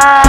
Out.